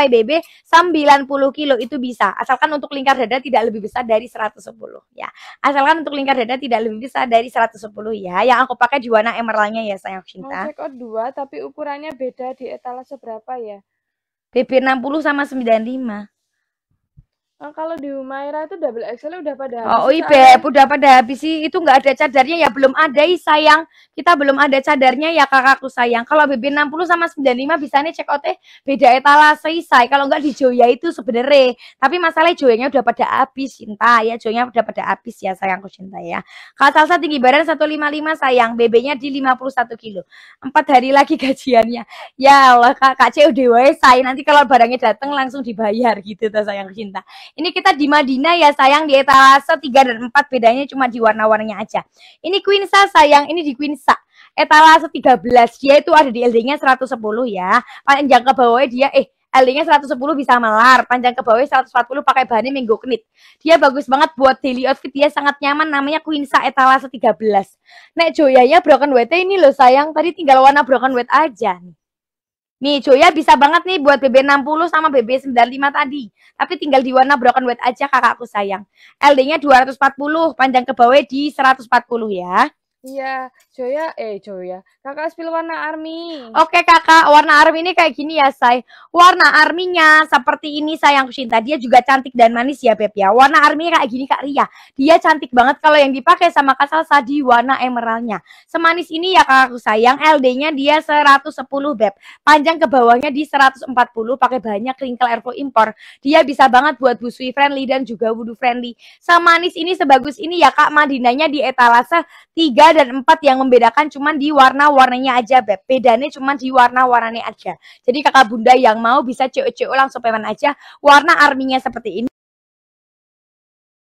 sampai BB 90 kilo itu bisa. Asalkan untuk lingkar dada tidak lebih besar dari 110 ya. Asalkan untuk lingkar dada tidak lebih besar dari 110 ya. Yang aku pakai di warna emeraldnya ya sayang Mau cinta. check out dua tapi ukurannya beda di etalase berapa ya? BB 60 sama 95. Oh, kalau di Humaira itu double XL udah pada Oh, habis soalnya. Beb, udah pada habis sih. Itu nggak ada cadarnya ya, belum ada ih, sayang. Kita belum ada cadarnya ya, kakakku sayang. Kalau BB 60 sama 95 bisa nih check out eh beda etalase say. Kalau nggak di Joya itu sebenarnya. Tapi masalahnya Joyanya udah pada habis, cinta ya. Joyanya udah pada habis ya, sayangku cinta ya. Kak Salsa tinggi badan 155 sayang, BB-nya di 51 kilo. Empat hari lagi gajiannya. Ya Allah, Kak, Kak C udah wae, say. Nanti kalau barangnya datang langsung dibayar gitu tuh sayangku cinta. Ini kita di Madinah ya sayang di etalase 3 dan 4 bedanya cuma di warna-warnanya aja. Ini Quinsa sayang, ini di Quinsa. Etalase 13 dia itu ada di LD-nya 110 ya. Panjang ke bawahnya dia eh LD-nya 110 bisa melar, panjang ke bawahnya 140 pakai bahannya Mango Knit. Dia bagus banget buat daily outfit, dia sangat nyaman namanya Quinsa etalase 13. Nek Joyanya broken weight ini loh sayang, tadi tinggal warna broken weight aja nih. Nih Joya bisa banget nih buat BB 60 sama BB 95 tadi. Tapi tinggal di warna broken weight aja kakakku sayang. LD-nya 240, panjang ke bawah di 140 ya. Iya, Joya, eh Joya, kakak spill warna army. Oke kakak, warna army ini kayak gini ya say. Warna arminya seperti ini sayangku cinta. Dia juga cantik dan manis ya Beb ya. Warna arminya kayak gini Kak Ria. Dia cantik banget kalau yang dipakai sama Kak Salsa di warna emeraldnya. Semanis ini ya kakakku sayang. LD-nya dia 110 Beb. Panjang ke bawahnya di 140 pakai bahannya crinkle airflow impor. Dia bisa banget buat busui friendly dan juga wudhu friendly. Semanis ini sebagus ini ya Kak Madinanya di etalase 3 dan 4 yang membedakan cuman di warna-warnanya aja Beb. Bedanya cuman di warna-warnanya aja. Jadi kakak bunda yang mau bisa CO-CO langsung pemen aja warna arminya seperti ini.